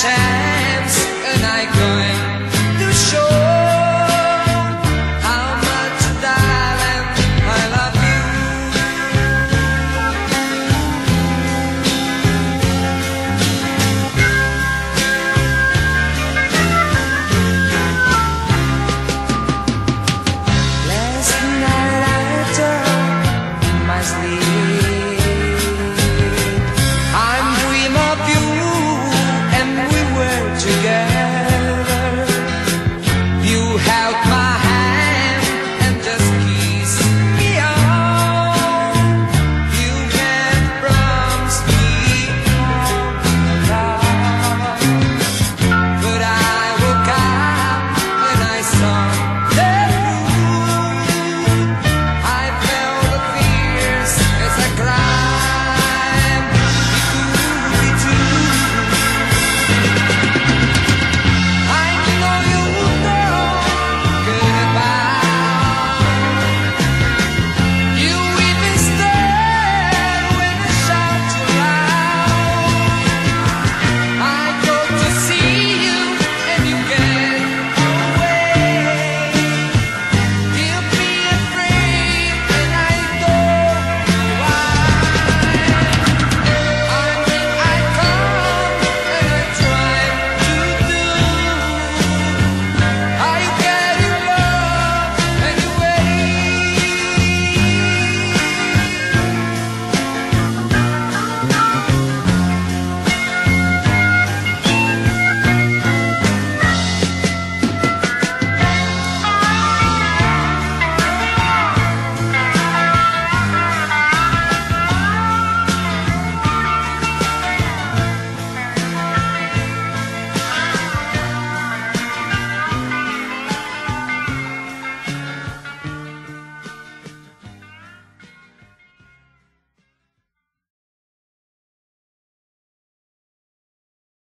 chance, and I go.